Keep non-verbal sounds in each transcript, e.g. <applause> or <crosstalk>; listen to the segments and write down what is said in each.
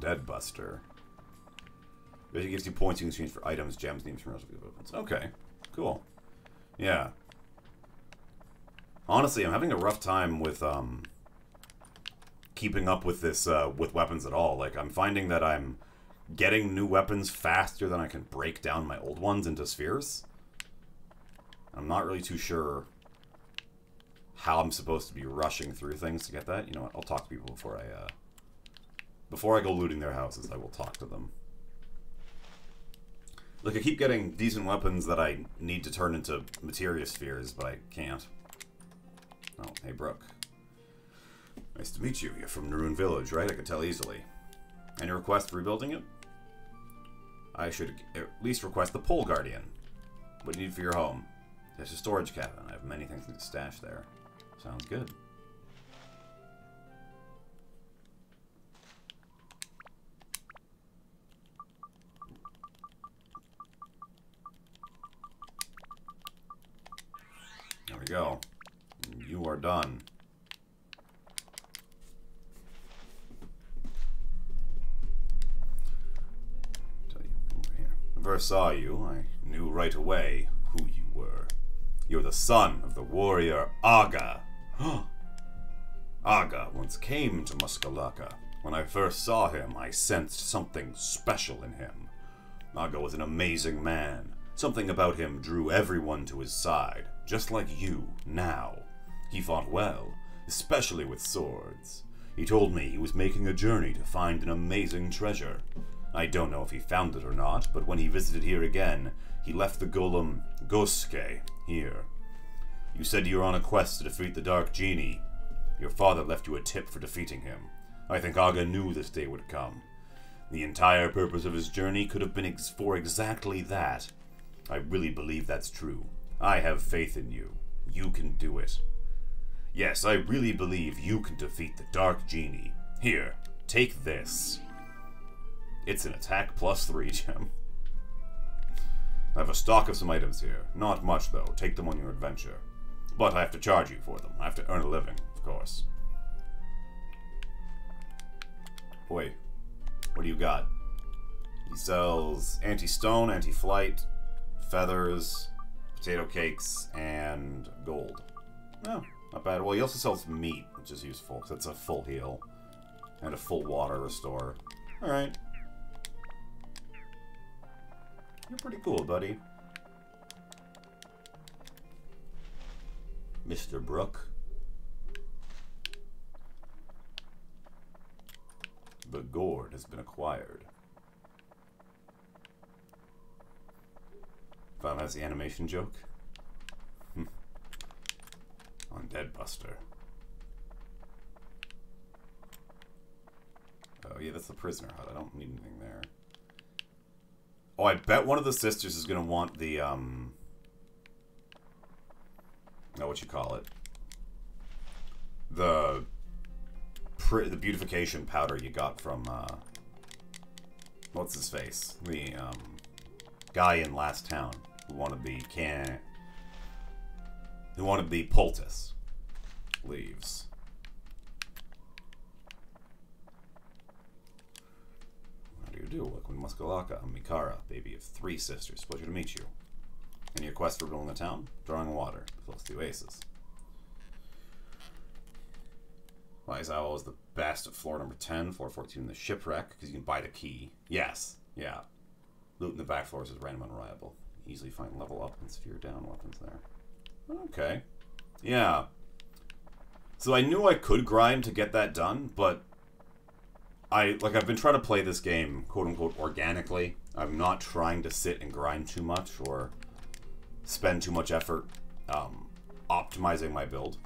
Undead Buster. It gives you points you can exchange for items, gems, names, from weapons. Okay, cool. Yeah. Honestly, I'm having a rough time with um keeping up with this uh, with weapons at all. Like I'm finding that I'm getting new weapons faster than I can break down my old ones into spheres. I'm not really too sure how I'm supposed to be rushing through things to get that. You know what? I'll talk to people before I uh before I go looting their houses. I will talk to them. Look, I keep getting decent weapons that I need to turn into materia spheres, but I can't. Oh, hey, Brooke. Nice to meet you. You're from Norune Village, right? I could tell easily. Any request for rebuilding it? I should at least request the Pole Guardian. What do you need for your home? There's a storage cabin. I have many things to stash there. Sounds good. Go. You are done. Tell you over here. I first saw you, I knew right away who you were. You're the son of the warrior Aga. <gasps> Aga once came to Muska Lacka. When I first saw him, I sensed something special in him. Aga was an amazing man. Something about him drew everyone to his side, just like you, now. He fought well, especially with swords. He told me he was making a journey to find an amazing treasure. I don't know if he found it or not, but when he visited here again, he left the golem Gosuke here. You said you were on a quest to defeat the Dark Genie. Your father left you a tip for defeating him. I think Aga knew this day would come. The entire purpose of his journey could have been ex for exactly that. I really believe that's true. I have faith in you. You can do it. Yes, I really believe you can defeat the Dark Genie. Here, take this. It's an attack plus three <laughs> gem. I have a stock of some items here. Not much, though. Take them on your adventure. But I have to charge you for them. I have to earn a living, of course. Wait. What do you got? He sells anti-stone, anti-flight, feathers, potato cakes, and gold. Oh, not bad. Well, he also sells meat, which is useful, because it's a full heal. And a full water restore. Alright. You're pretty cool, buddy. Mr. Brook. The gourd has been acquired. Final Fantasy animation joke? on Undead Buster. Oh yeah, that's the prisoner hut. I don't need anything there. Oh, I bet one of the sisters is gonna want the um. Oh, what you call it? The the beautification powder you got from uh. What's his face? The um guy in Last Town who wanted the can. Who wanted the poultice leaves. How do you do? Welcome to Muska Lacka. I'm Mikara, baby of three sisters. Pleasure to meet you. In your quest for building the town, drawing water, close to the oasis. Waizawa was the best at floor number 10, floor 14 in the shipwreck, because you can buy the key. Yes, yeah. Loot in the back floors is random and reliable. Easily find level up and sphere down weapons there. Okay. Yeah. So I knew I could grind to get that done, but I like I've been trying to play this game quote unquote organically. I'm not trying to sit and grind too much or spend too much effort um, optimizing my build.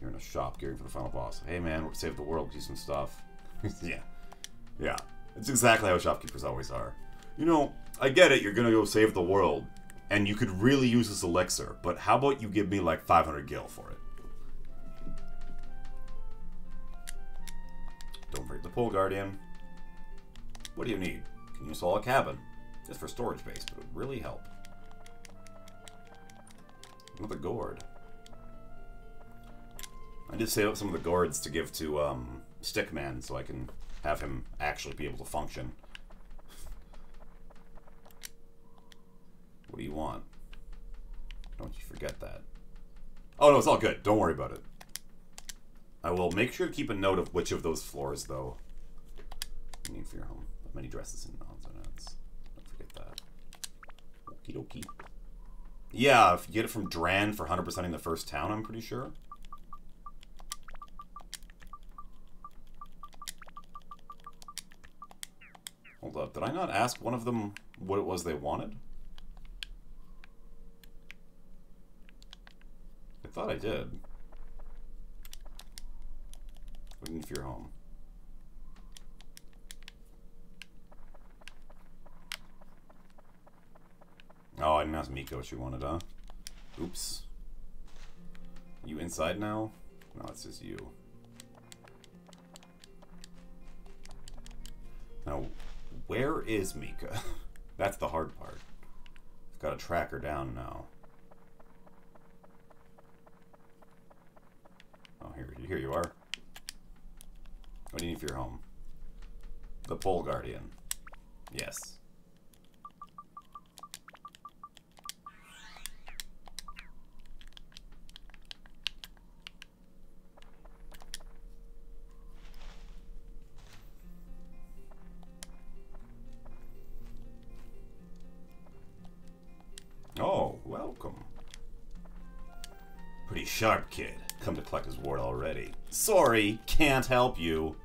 You're in a shop gearing for the final boss. Hey man, save the world, do some stuff. <laughs> yeah. Yeah. It's exactly how shopkeepers always are. You know, I get it, you're gonna go save the world, and you could really use this elixir, but how about you give me like 500 gil for it? Don't break the pole guardian. What do you need? Can you install a cabin? Just for storage space, but it would really help. Another gourd. I did save up some of the gourds to give to um, Stickman so I can have him actually be able to function. What do you want? Don't you forget that. Oh, no, it's all good. Don't worry about it. I will make sure to keep a note of which of those floors, though. You need for your home. Many dresses and ends. Don't forget that. Okie dokie. Yeah, if you get it from Dran for 100% in the first town, I'm pretty sure. Hold up, did I not ask one of them what it was they wanted? Thought I did. Waiting for your home. Oh, I didn't ask Mika what she wanted, huh? Oops. You inside now? No, it's just you. Now, where is Mika? <laughs> That's the hard part. I've got to track her down now. Oh, here, you are. What do you need for your home? The Pole Guardian. Yes. Oh, welcome. Pretty sharp kid. Come to collect his ward already. Sorry, can't help you.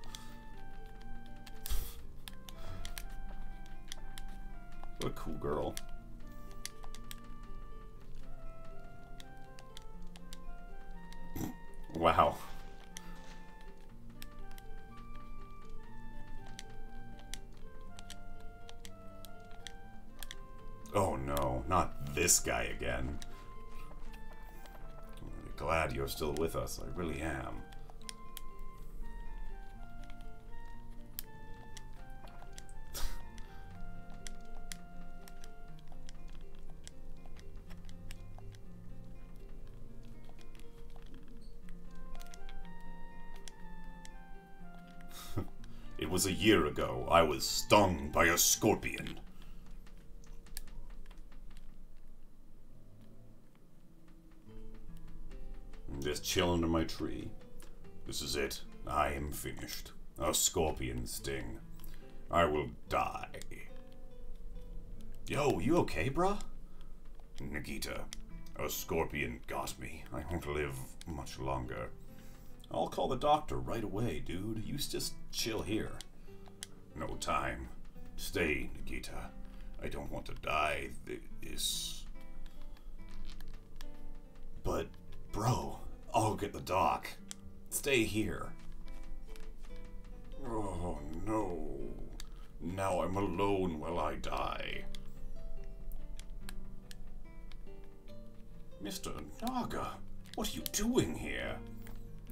You're still with us. I really am. <laughs> it was a year ago. I was stung by a scorpion. Chill under my tree. This is it. I am finished. A scorpion sting. I will die. Yo, you okay, bruh? Nikita, a scorpion got me. I won't live much longer. I'll call the doctor right away, dude. You just chill here. No time. Stay, Nikita. I don't want to die this. But, bro, I'll get the doc. Stay here. Oh, no. Now I'm alone while I die. Mr. Naga, what are you doing here?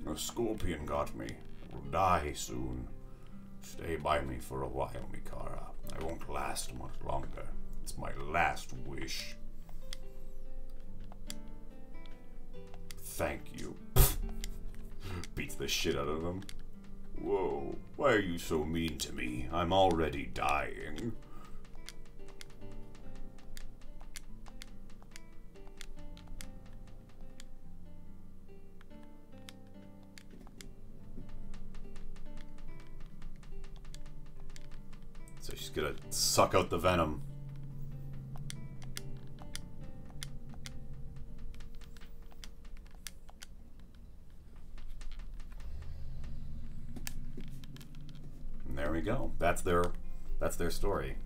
A scorpion got me. I will die soon. Stay by me for a while, Mikara. I won't last much longer. It's my last wish. Thank you. <laughs> Beats the shit out of him. Whoa, why are you so mean to me? I'm already dying. So she's gonna suck out the venom. That's their that's their story.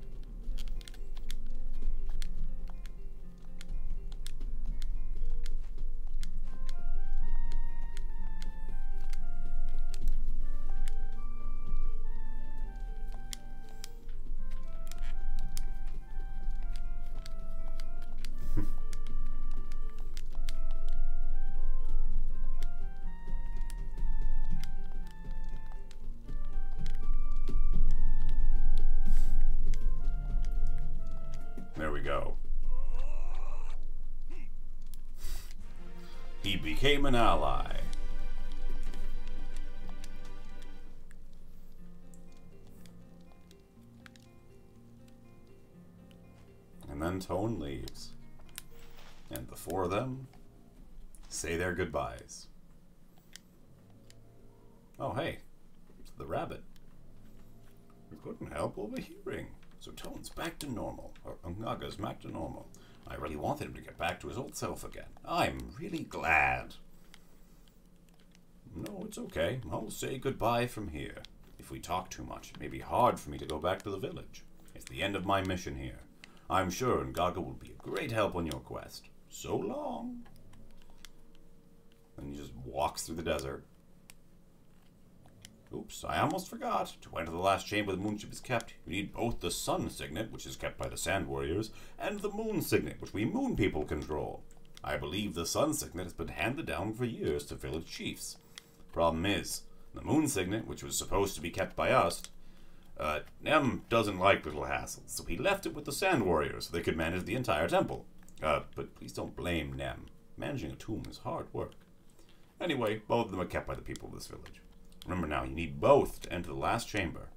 became an ally. And then Tone leaves. And the four of them say their goodbyes. Oh, hey, the rabbit. We couldn't help overhearing. So Tone's back to normal, or Ungaga's back to normal. I really wanted him to get back to his old self again. I'm really glad. No, it's okay. I'll say goodbye from here. If we talk too much, it may be hard for me to go back to the village. It's the end of my mission here. I'm sure Ungaga will be a great help on your quest. So long. And he just walks through the desert. Oops, I almost forgot. To enter the last chamber the moonship is kept, you need both the sun signet, which is kept by the sand warriors, and the moon signet, which we moon people control. I believe the sun signet has been handed down for years to village chiefs. Problem is, the moon signet, which was supposed to be kept by us, uh, Nem doesn't like little hassles, so he left it with the Sand Warriors so they could manage the entire temple. Uh, but please don't blame Nem. Managing a tomb is hard work. Anyway, both of them are kept by the people of this village. Remember now, you need both to enter the last chamber.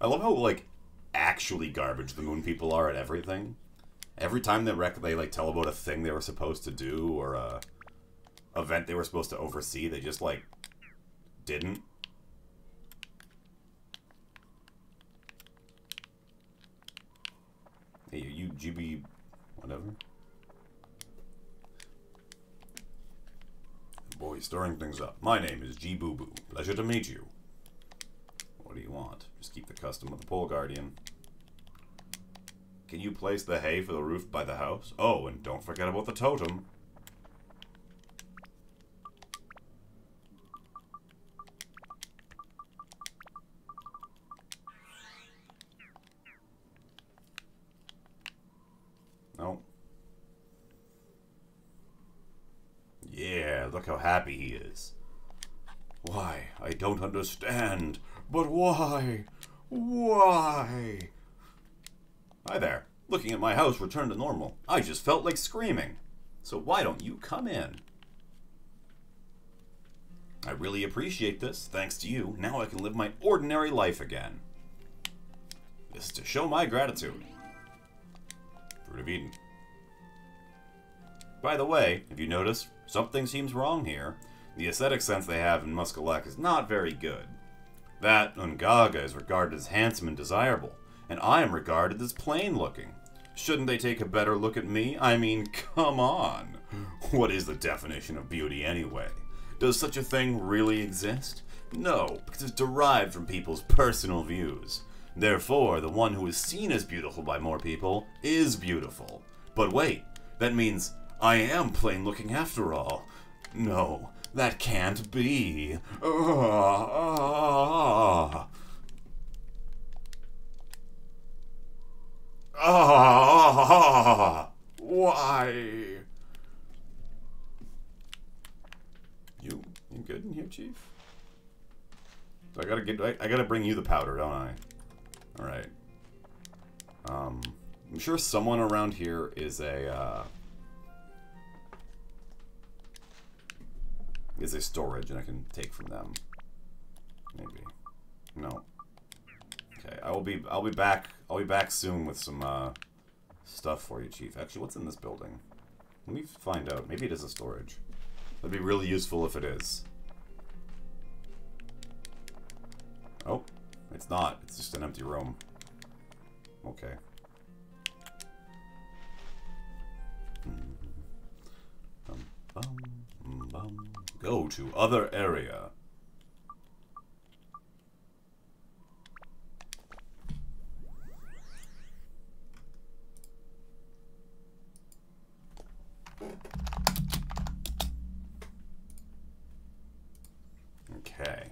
I love how, like, actually garbage the moon people are at everything. Every time they rec they like tell about a thing they were supposed to do or a event they were supposed to oversee, they just like didn't. Hey, you GB whatever. Boy, stirring things up. My name is G Boo Boo. Pleasure to meet you. What do you want? Just keep the custom of the pole guardian. Can you place the hay for the roof by the house? Oh, and don't forget about the totem. No. Yeah, look how happy he is. Why, I don't understand. But why? Why? Hi there. Looking at my house returned to normal. I just felt like screaming. So why don't you come in? I really appreciate this. Thanks to you, now I can live my ordinary life again. This is to show my gratitude. Fruit of Eden. By the way, if you notice, something seems wrong here. The aesthetic sense they have in Muska Lacka is not very good. That Ungaga is regarded as handsome and desirable, and I am regarded as plain looking. Shouldn't they take a better look at me? I mean, <laughs> come on. What is the definition of beauty anyway? Does such a thing really exist? No, because it's derived from people's personal views. Therefore, the one who is seen as beautiful by more people is beautiful. But wait, that means I am plain looking after all. No, that can't be. Ah, Ah, ah. why? You, you good in here, Chief? So I gotta get, I, I gotta bring you the powder, don't I? All right. Um, I'm sure someone around here is a, uh, is a storage, and I can take from them. Maybe. No. Okay, I will be, I'll be back I'll be back soon with some uh, stuff for you, Chief. Actually, what's in this building? Let me find out. Maybe it is a storage. That'd be really useful if it is. Oh, it's not. It's just an empty room. Okay. Go to other area. Okay.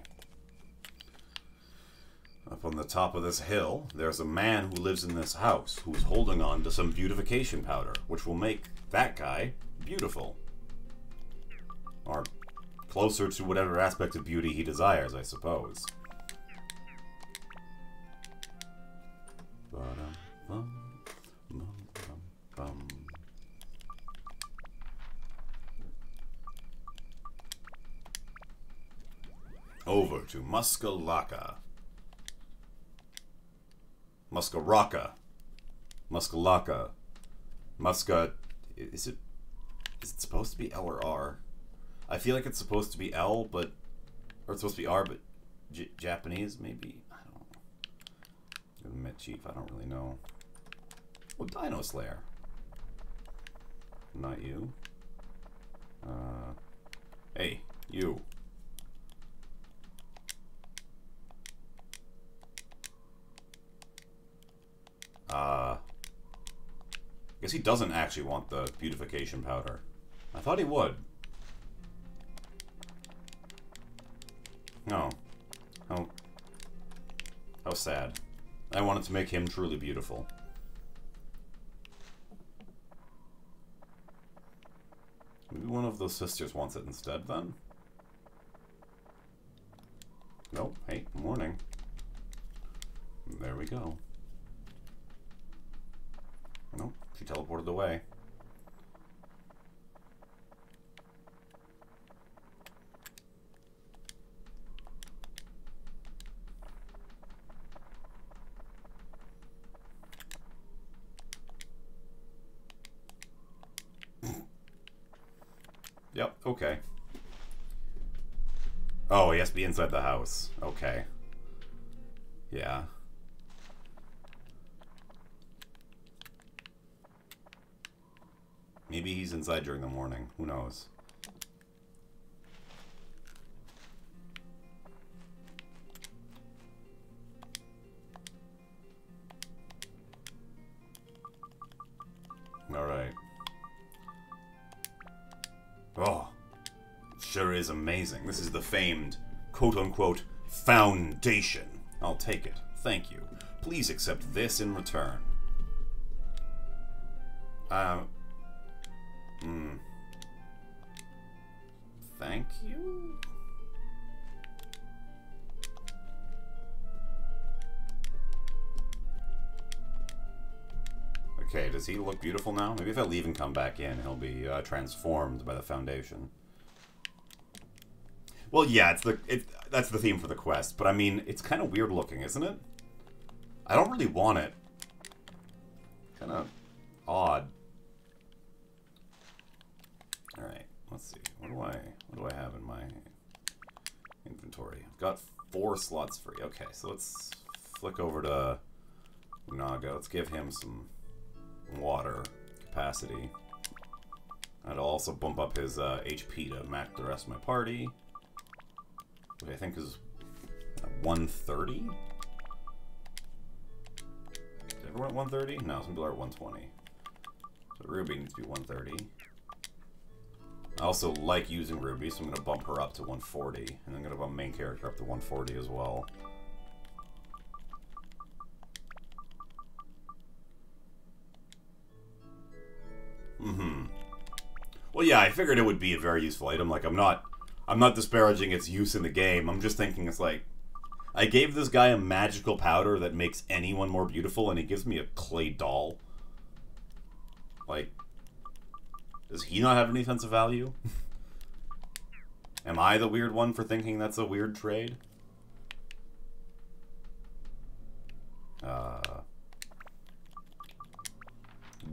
Up on the top of this hill, there's a man who lives in this house who's holding on to some beautification powder, which will make that guy beautiful. Or closer to whatever aspect of beauty he desires, I suppose. Over to Muska Lacka. Muskaraka. Muska Lacka. Muska. Is it. Is it supposed to be L or R? I feel like it's supposed to be L, but. Or it's supposed to be R, but. J Japanese, maybe? I don't know. Admit, Chief, I don't really know. Oh, Dino Slayer. Not you. Uh. Hey, you. Uh, guess he doesn't actually want the beautification powder. I thought he would. Oh. How sad. I wanted to make him truly beautiful. Maybe one of those sisters wants it instead, then? Nope. Hey, morning. There we go. Nope, she teleported away. Okay. Oh, he has to be inside the house. Okay. Yeah. Maybe he's inside during the morning. Who knows? Amazing. This is the famed, quote-unquote, foundation. I'll take it. Thank you. Please accept this in return. Uh, Hmm. Thank you? Okay, does he look beautiful now? Maybe if I leave and come back in, he'll be uh, transformed by the Foundation. Well, yeah, it's the it, that's the theme for the quest, but I mean, it's kind of weird looking, isn't it? I don't really want it. Kind of odd. Alright, let's see. What do I what do I have in my inventory? I've got four slots free. Okay, so let's flick over to Naga. Let's give him some water capacity. I'd also bump up his uh, HP to match the rest of my party. Which I think is 130? Did everyone at 130? No, some people are at 120. So Ruby needs to be 130. I also like using Ruby, so I'm going to bump her up to 140. And I'm going to bump main character up to 140 as well. Mm-hmm. Well, yeah, I figured it would be a very useful item. Like, I'm not... I'm not disparaging its use in the game. I'm just thinking it's like... I gave this guy a magical powder that makes anyone more beautiful, and he gives me a clay doll. Like, does he not have any sense of value? Am I the weird one for thinking that's a weird trade? Uh,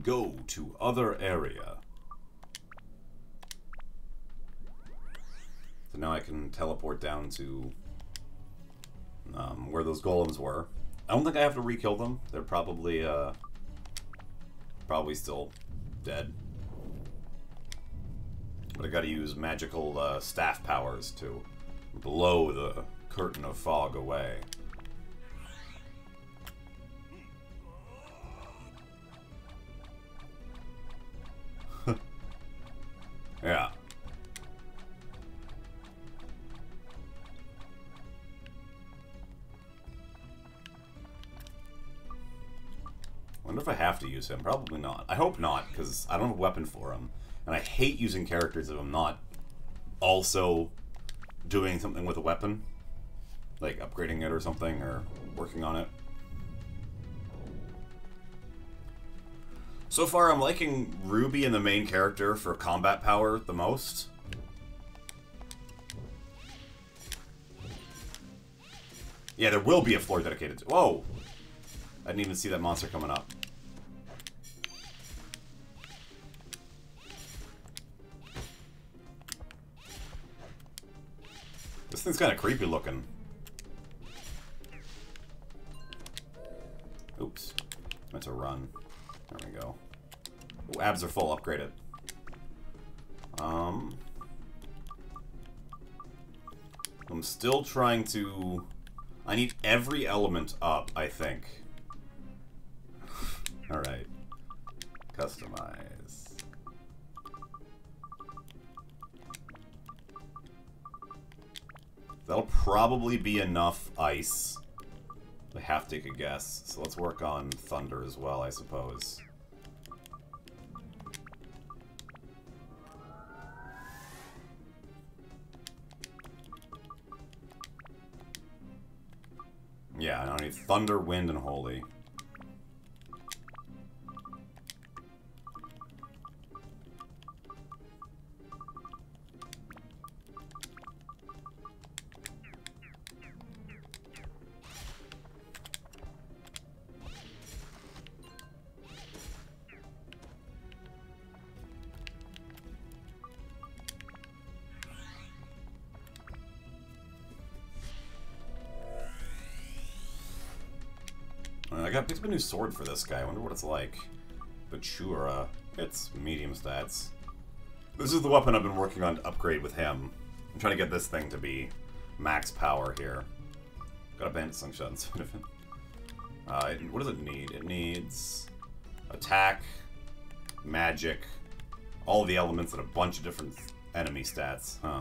go to other area. So now I can teleport down to um, where those golems were. I don't think I have to re-kill them. They're probably, uh, probably still dead. But I gotta use magical uh, staff powers to blow the curtain of fog away. <laughs> yeah. Wonder if I have to use him. Probably not. I hope not, because I don't have a weapon for him. And I hate using characters if I'm not also doing something with a weapon. Like upgrading it or something, or working on it. So far, I'm liking Ruby and the main character for combat power the most. Yeah, there will be a floor dedicated to... Whoa! I didn't even see that monster coming up. Thing's kind of creepy looking. Oops. Meant to run. There we go. Ooh, abs are full, upgraded. Um... I'm still trying to... I need every element up, I think. <laughs> Alright. Customize. That'll probably be enough ice. I have to take a guess. So let's work on thunder as well, I suppose. Yeah, I need thunder, wind, and holy. I picked up a new sword for this guy. I wonder what it's like. Bachura. It's medium stats. This is the weapon I've been working on to upgrade with him. I'm trying to get this thing to be max power here. Got a bandit slingshot instead <laughs> of it. Uh, what does it need? It needs attack, magic, all the elements, and a bunch of different enemy stats. Huh.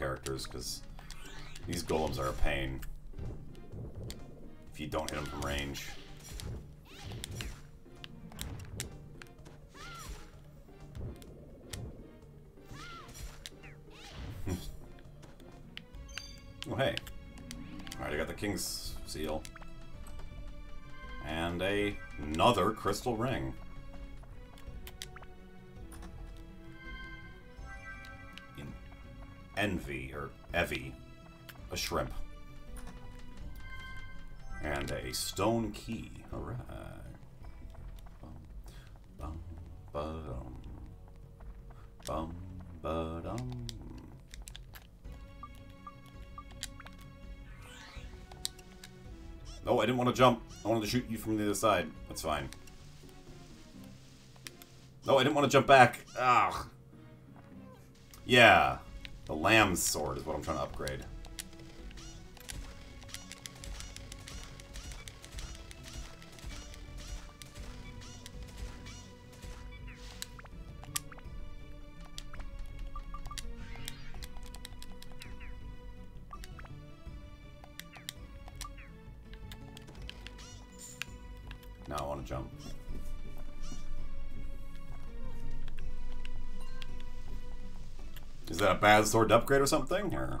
Characters, because these golems are a pain. If you don't hit them from range. <laughs> oh, hey. Alright, I got the King's Seal. And a, another crystal ring. Envy, or Evie, a shrimp. And a stone key. Alright. Bum. Oh, I didn't want to jump. I wanted to shoot you from the other side. That's fine. No, I didn't want to jump back. Ah. Yeah. The Lamb's Sword is what I'm trying to upgrade. Bad sword to upgrade or something? Or...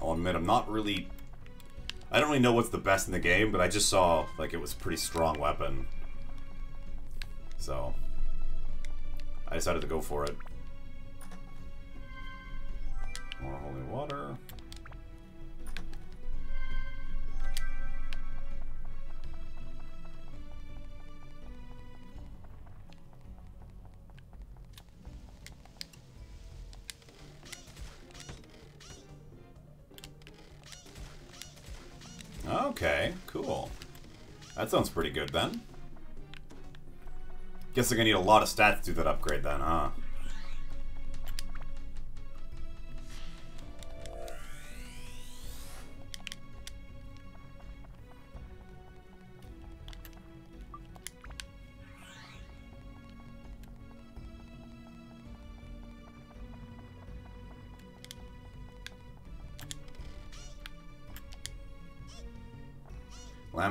I'll admit, I'm not really... I don't really know what's the best in the game, but I just saw, like, it was a pretty strong weapon. So... I decided to go for it. Okay, cool. That sounds pretty good then. Guess I'm gonna need a lot of stats to do that upgrade then, huh?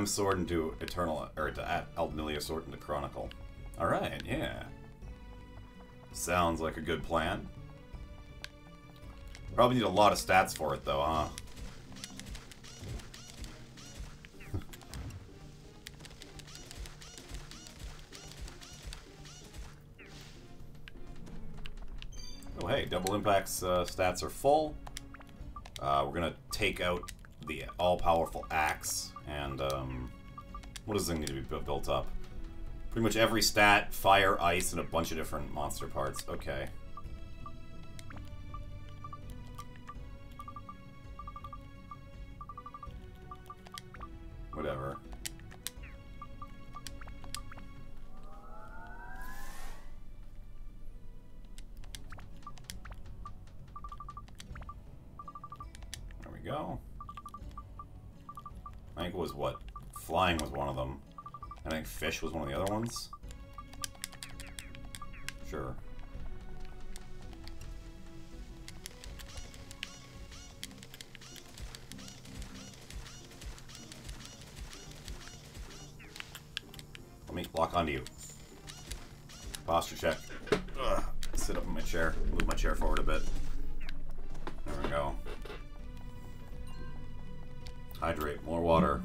Lamb sword into Eternal, or to Atlamillia sword into Chronicle. Alright, yeah. Sounds like a good plan. Probably need a lot of stats for it, though, huh? <laughs> oh, hey, Double Impact's uh, stats are full. Uh, we're gonna take out the all-powerful axe, and, um, what does thing need to be built up? Pretty much every stat, fire, ice, and a bunch of different monster parts. Okay. I think it was what? Flying was one of them. I think fish was one of the other ones. Sure. Let me lock onto you. Posture check. Ugh. Sit up in my chair. Move my chair forward a bit. Hydrate. More water.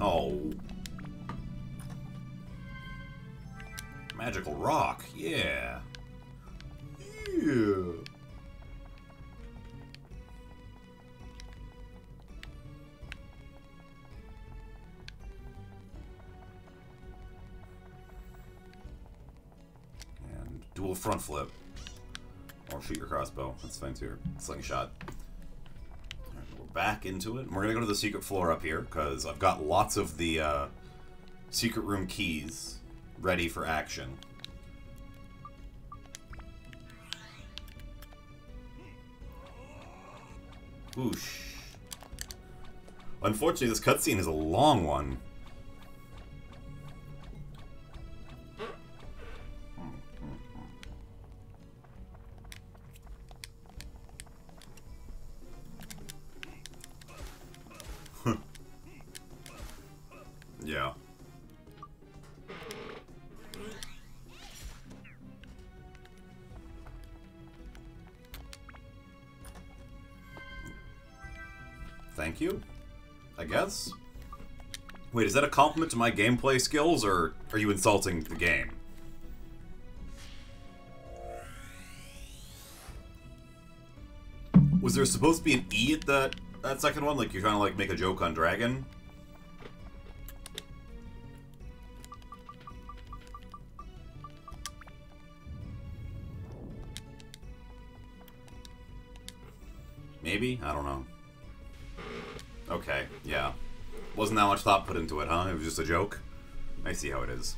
Oh. Magical rock. Yeah. Yeah. And dual front flip. Shoot your crossbow. That's fine too. Slingshot. Alright, we're back into it. And We're gonna go to the secret floor up here, because I've got lots of the uh, secret room keys ready for action. Whoosh. Unfortunately, this cutscene is a long one. Thank you, I guess. Wait, is that a compliment to my gameplay skills, or are you insulting the game? Was there supposed to be an E at that that second one? Like you're trying to like make a joke on Dragon? Wasn't that much thought put into it, huh? It was just a joke? I see how it is.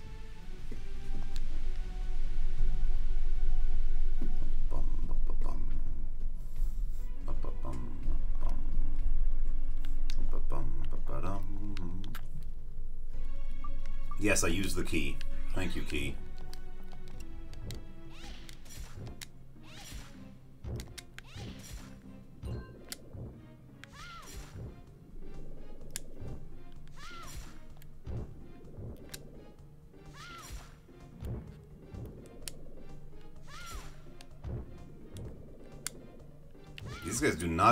Yes, I used the key. Thank you, key.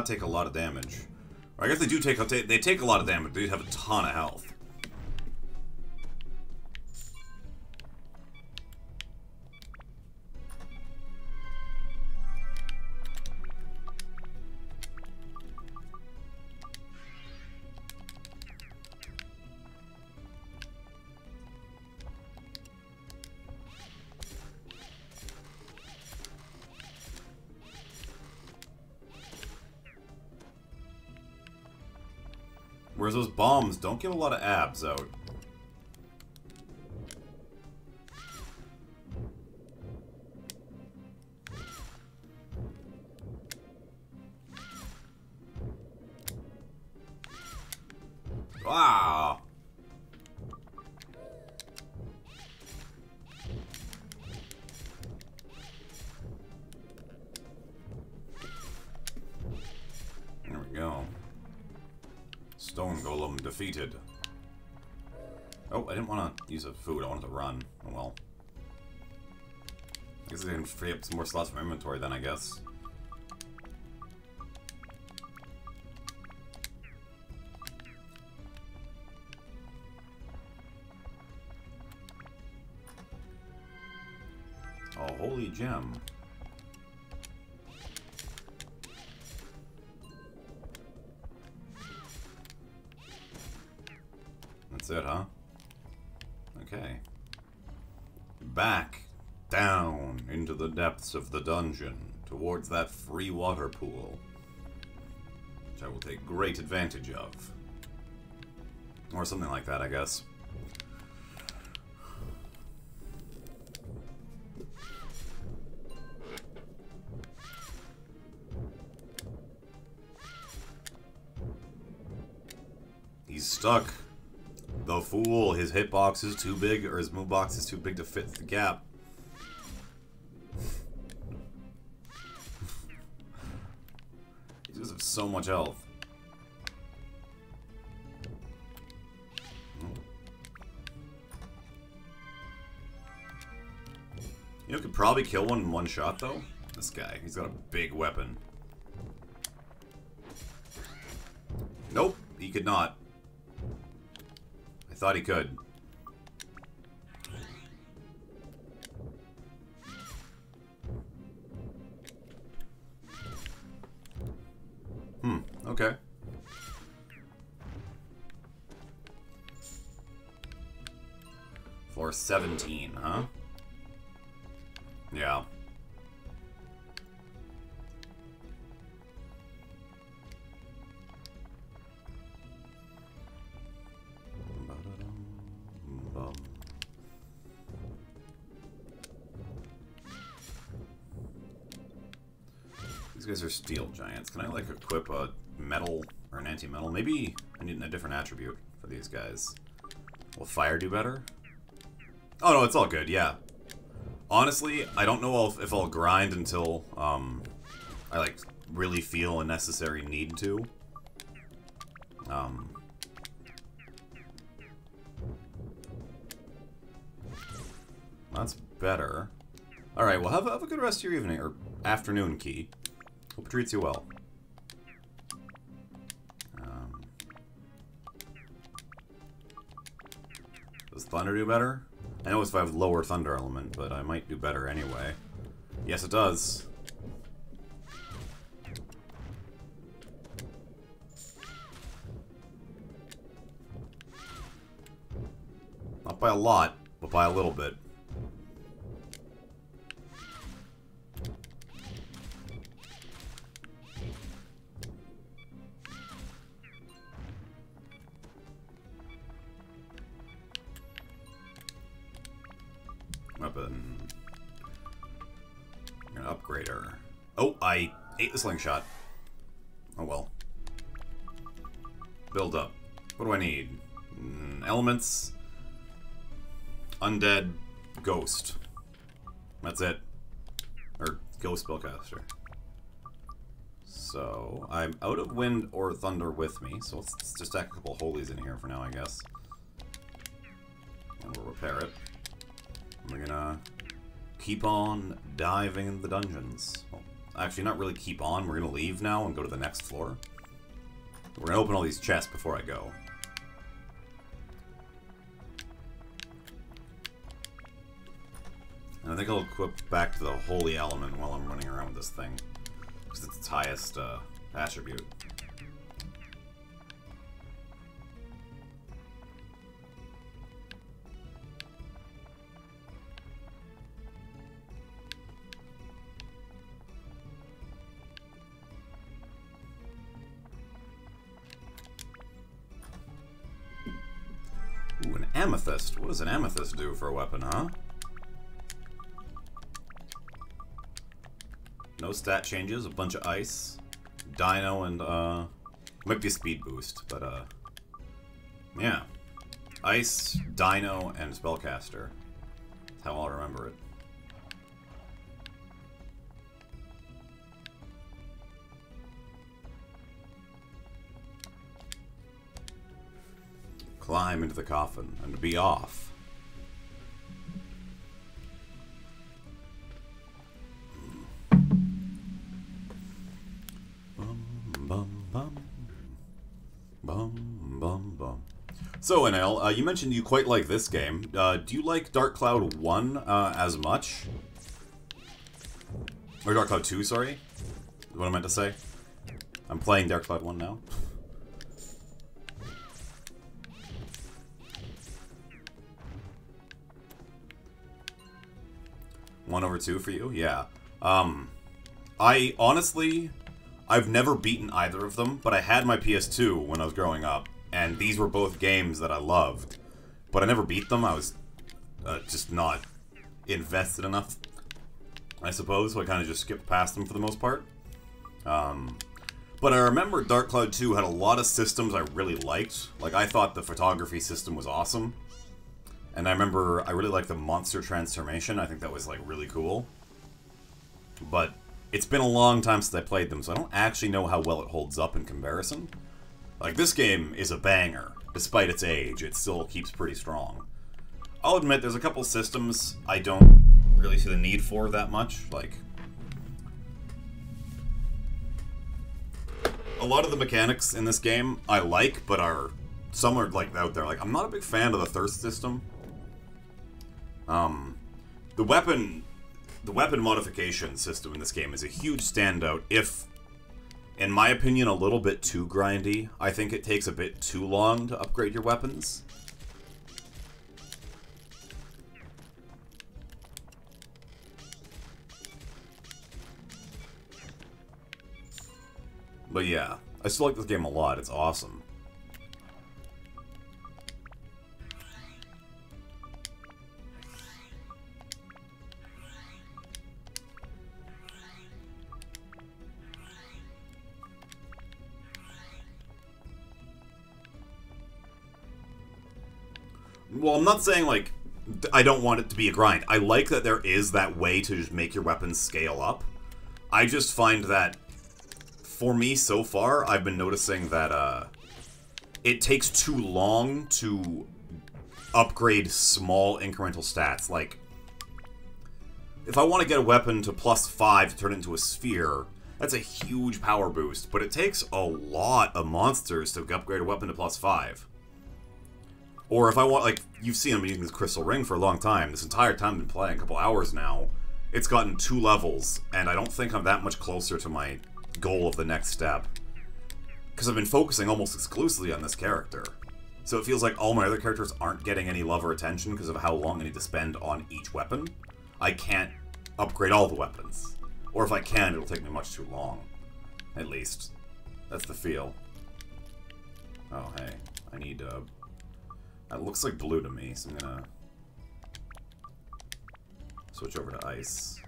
Not take a lot of damage. Or I guess they do take they take a lot of damage. They have a ton of health. Don't give a lot of abs out. To run. Oh well. guess I can free up some more slots from inventory then, I guess. A holy gem. That's it, huh? Okay. Back down into the depths of the dungeon towards that free water pool, which I will take great advantage of. Or something like that, I guess. He's stuck. The fool, his hitbox is too big, or his move box is too big to fit the gap. <laughs> he just has so much health. Hmm. You know, could probably kill one in one shot, though. This guy, he's got a big weapon. Nope, he could not thought he could. Hmm, okay. Floor 17, huh? Yeah. Guys are steel giants. Can I, like, equip a metal or an anti-metal? Maybe I need a different attribute for these guys. Will fire do better? Oh, no, it's all good, yeah. Honestly, I don't know if, if I'll grind until, um, I, like, really feel a necessary need to. Um... That's better. Alright, well, have, have a good rest of your evening, or afternoon, Key. Hope it treats you well. Um, does Thunder do better? I know it's if I have lower Thunder element, but I might do better anyway. Yes, it does. Not by a lot, but by a little bit. Elements. Undead. Ghost. That's it. Or Ghost Spellcaster. So, I'm out of wind or thunder with me, so let's, just stack a couple holies in here for now, I guess. And we'll repair it. We're gonna keep on diving in the dungeons. Well, Actually, not really keep on. We're to leave now and go to the next floor. We're to open all these chests before I go. I think I'll equip back to the Holy Element while I'm running around with this thing. Because it's its highest uh, attribute. amethyst. What does an amethyst do for a weapon, huh? No stat changes, a bunch of ice. Dino and, uh... Might be a speed boost, but, uh... Yeah. Ice, Dino, and Spellcaster. That's how I'll remember it. climb into the coffin, and be off. So, NL, uh, you mentioned you quite like this game. Uh, do you like Dark Cloud 1 uh, as much? Or Dark Cloud 2, sorry? What I meant to say. I'm playing Dark Cloud 1 now. One over two for you? Yeah. Um, I honestly, I've never beaten either of them, but I had my PS2 when I was growing up, and these were both games that I loved. But I never beat them. I was uh, just not invested enough, I suppose. So I kind of just skipped past them for the most part. Um, but I remember Dark Cloud 2 had a lot of systems I really liked. Like, I thought the photography system was awesome. And I remember I really liked the monster transformation. I think that was, like, really cool. But it's been a long time since I played them, so I don't actually know how well it holds up in comparison. Like, this game is a banger. Despite its age, it still keeps pretty strong. I'll admit, there's a couple systems I don't really see the need for that much. Like, a lot of the mechanics in this game I like, but are some are like out there. Like I'm not a big fan of the thirst system. Um, the weapon, the weapon modification system in this game is a huge standout. If, in my opinion, a little bit too grindy. I think it takes a bit too long to upgrade your weapons. But yeah, I still like this game a lot. It's awesome. Well, I'm not saying, like, I don't want it to be a grind. I like that there is that way to just make your weapons scale up. I just find that for me so far, I've been noticing that uh, it takes too long to upgrade small incremental stats. Like, if I want to get a weapon to plus 5 to turn it into a sphere, that's a huge power boost, but it takes a lot of monsters to upgrade a weapon to plus 5. Or if I want, like, you've seen me using this crystal ring for a long time. This entire time I've been playing, a couple hours now. It's gotten two levels, and I don't think I'm that much closer to my goal of the next step. Because I've been focusing almost exclusively on this character. So it feels like all my other characters aren't getting any love or attention because of how long I need to spend on each weapon. I can't upgrade all the weapons. Or if I can, it'll take me much too long. At least. That's the feel. Oh, hey. I need, uh... That looks like blue to me, so I'm gonna... Switch over to ice.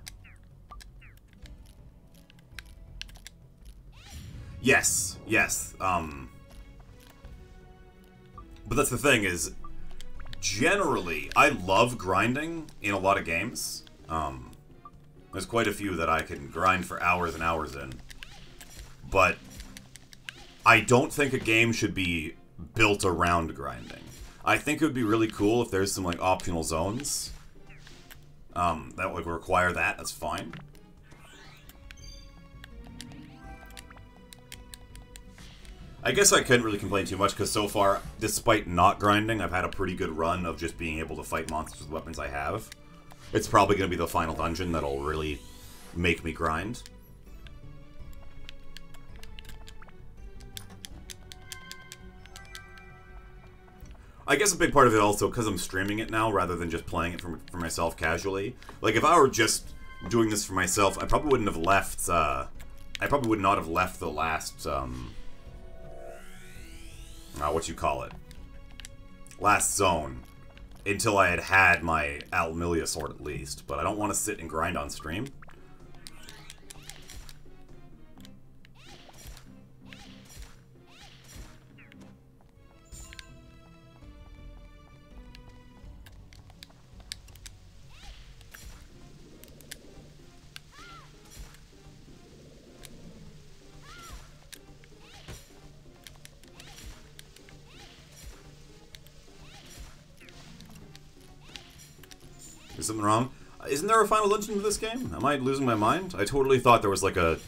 Yes, yes. Um, but that's the thing is, generally, I love grinding in a lot of games. Um, there's quite a few that I can grind for hours and hours in. But I don't think a game should be built around grinding. I think it would be really cool if there's some like optional zones um, that would require that. That's fine. I guess I couldn't really complain too much because so far, despite not grinding, I've had a pretty good run of just being able to fight monsters with weapons I have. It's probably going to be the final dungeon that'll really make me grind. I guess a big part of it also because I'm streaming it now rather than just playing it for, for myself casually. Like, if I were just doing this for myself, I probably wouldn't have left, uh, I probably would not have left the last, um, uh, what you call it, last zone until I had had my Atlamillia sword at least. But I don't want to sit and grind on stream. Is something wrong? Isn't there a final dungeon to this game? Am I losing my mind? I totally thought there was like a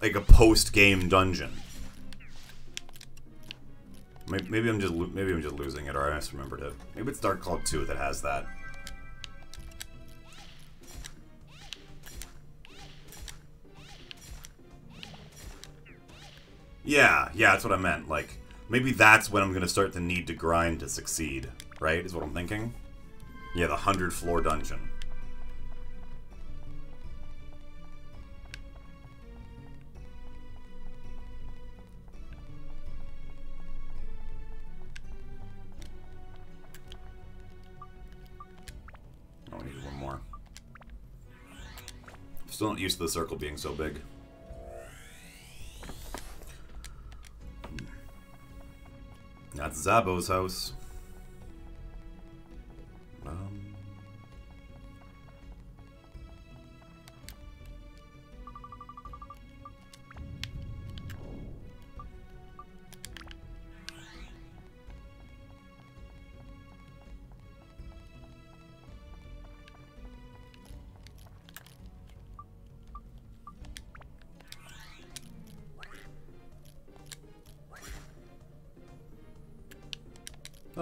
like a post-game dungeon. Maybe, I'm just maybe I'm just losing it, or I misremembered it. Maybe it's Dark Cloud 2 that has that. Yeah, yeah, that's what I meant. Like, maybe that's when I'm gonna start to need to grind to succeed, right? Is what I'm thinking. Yeah, the 100 floor dungeon. Oh, we need one more. Still not used to the circle being so big. That's Zabo's house.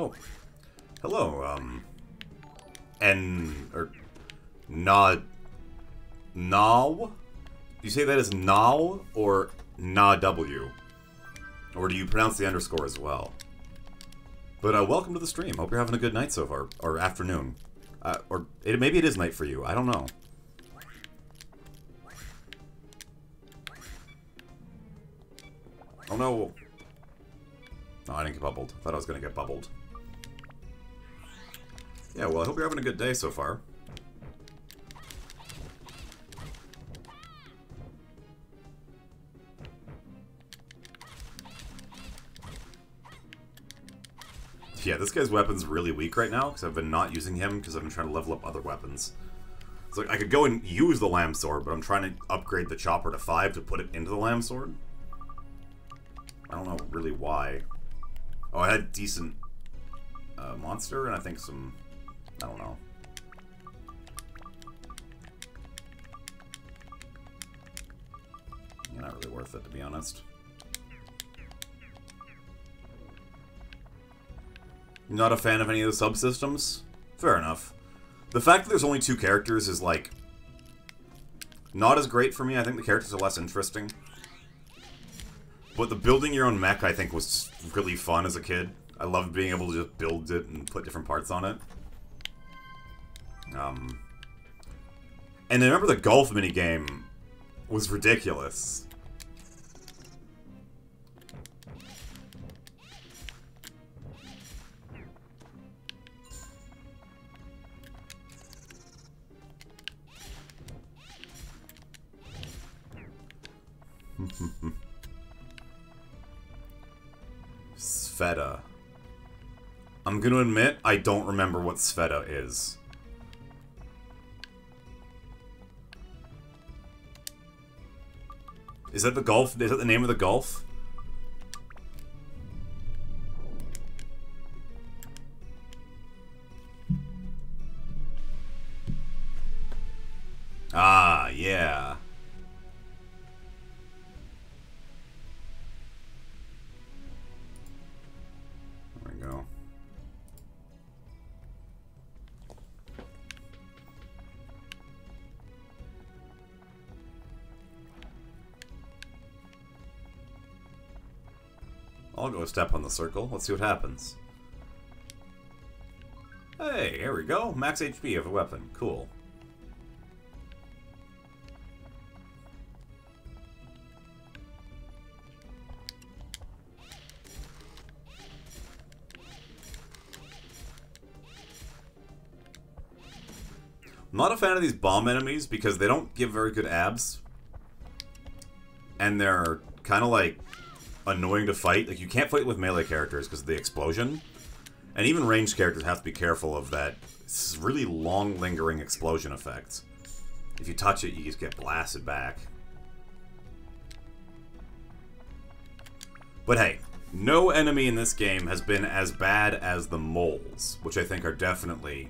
Oh, hello. Um, N or Na Now. You say that as Now or Na W, or do you pronounce the underscore as well? But uh, welcome to the stream. Hope you're having a good night so far, or afternoon, uh, or it, maybe it is night for you. I don't know. Oh no. No, I didn't get bubbled. Thought I was gonna get bubbled. Yeah, well, I hope you're having a good day so far. Yeah, this guy's weapon's really weak right now, because I've been not using him, because I've been trying to level up other weapons. So like, I could go and use the Lamb Sword, but I'm trying to upgrade the Chopper to 5 to put it into the Lamb Sword. I don't know really why. Oh, I had decent uh, monster, and I think some I don't know. Not really worth it, to be honest. Not a fan of any of the subsystems? Fair enough. The fact that there's only two characters is, like, not as great for me. I think the characters are less interesting. But the building your own mech, I think, was really fun as a kid. I loved being able to just build it and put different parts on it. Um, and I remember the golf minigame was ridiculous. <laughs> Spheda. I'm gonna admit, I don't remember what Spheda is. Is that the golf? Is that the name of the golf? Ah, yeah. I'll go step on the circle. Let's see what happens. Hey, here we go. Max HP of a weapon. Cool. I'm not a fan of these bomb enemies because they don't give very good abs. And they're kind of like annoying to fight. Like, you can't fight with melee characters because of the explosion. And even ranged characters have to be careful of that really long, lingering explosion effect. If you touch it, you just get blasted back. But hey, no enemy in this game has been as bad as the moles, which I think are definitely,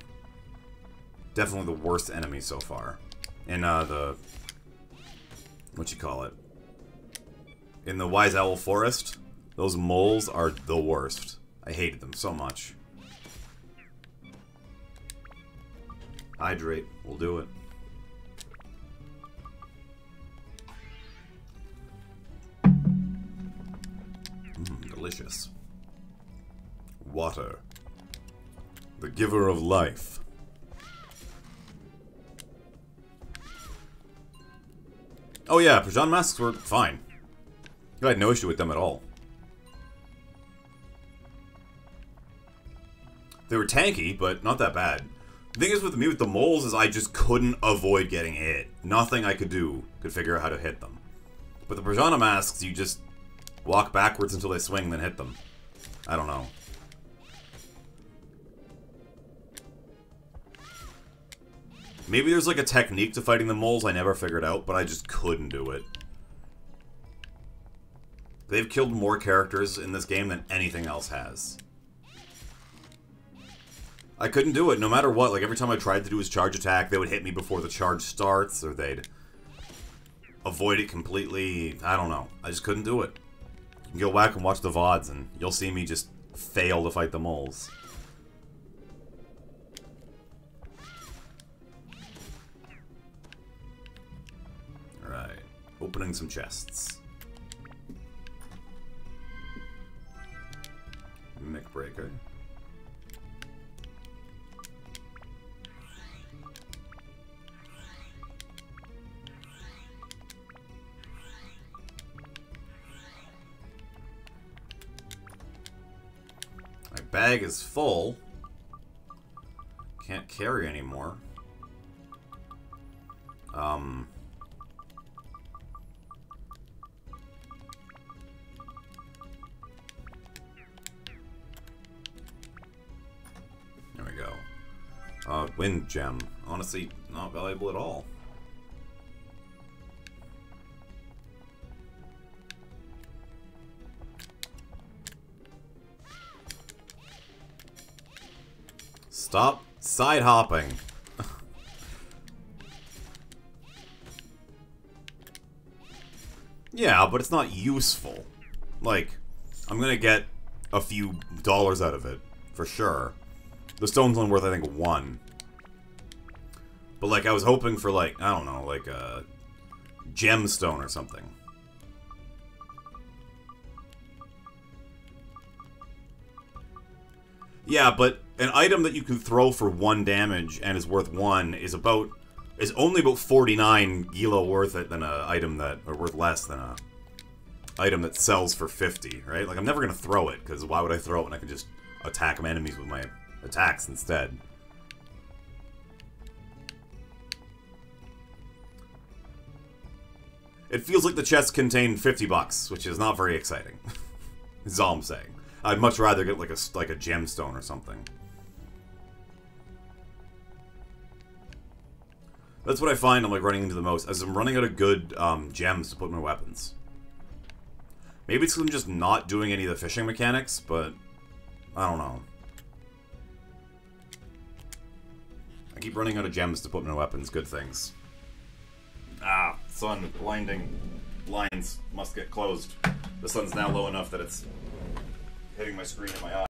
definitely the worst enemy so far. In uh, the, what you call it, in the Wise Owl Forest, Those moles are the worst. I hated them so much. Hydrate. We'll do it. Mm, delicious. Water. The giver of life. Oh yeah, Prajan masks were fine. I had no issue with them at all. They were tanky, but not that bad. The thing is with me with the moles is I just couldn't avoid getting hit. Nothing I could do could figure out how to hit them. But the Prajana masks, you just walk backwards until they swing, then hit them. I don't know. Maybe there's like a technique to fighting the moles I never figured out, but I just couldn't do it. They've killed more characters in this game than anything else has. I couldn't do it no matter what. Like every time I tried to do his charge attack, they would hit me before the charge starts, or they'd avoid it completely. I don't know. I just couldn't do it. You can go back and watch the VODs, and you'll see me just fail to fight the moles. Alright. Opening some chests. Mick Breaker. My bag is full. Can't carry anymore. Um... Uh, wind gem. Honestly, not valuable at all. Stop side hopping. <laughs> yeah, but it's not useful. Like, I'm gonna get a few dollars out of it, for sure. The stone's only worth, I think, one. But, like, I was hoping for, like, I don't know, like a gemstone or something. Yeah, but an item that you can throw for one damage and is worth one is about is only about 49 gilo worth it than a item that or worth less than a item that sells for 50, right? Like I'm never gonna throw it because why would I throw it when I can just attack my enemies with my attacks instead? It feels like the chest contained 50 bucks, which is not very exciting. <laughs> is all I'm saying. I'd much rather get like a like a gemstone or something. That's what I find I'm like running into the most, as I'm running out of good um, gems to put in my weapons. Maybe it's because I'm just not doing any of the fishing mechanics, but I don't know. I keep running out of gems to put in my weapons, good things. Ah, sun, blinding. Blinds must get closed. The sun's now low enough that it's hitting my screen in my eye.